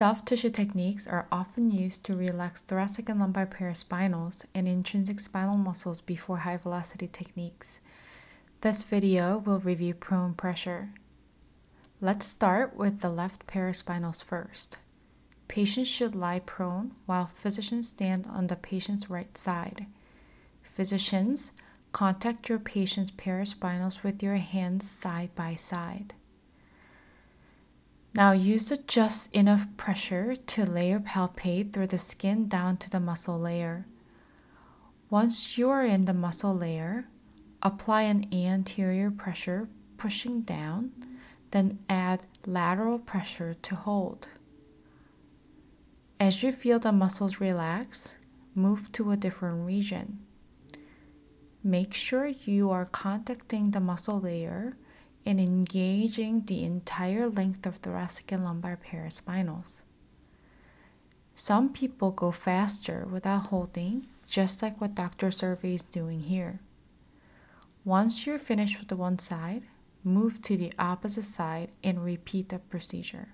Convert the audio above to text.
Soft tissue techniques are often used to relax thoracic and lumbar paraspinals and intrinsic spinal muscles before high velocity techniques. This video will review prone pressure. Let's start with the left paraspinals first. Patients should lie prone while physicians stand on the patient's right side. Physicians, contact your patient's paraspinals with your hands side by side. Now use just enough pressure to layer palpate through the skin down to the muscle layer. Once you are in the muscle layer, apply an anterior pressure pushing down, then add lateral pressure to hold. As you feel the muscles relax, move to a different region. Make sure you are contacting the muscle layer and engaging the entire length of thoracic and lumbar paraspinals. Some people go faster without holding, just like what Dr. Survey is doing here. Once you're finished with the one side, move to the opposite side and repeat the procedure.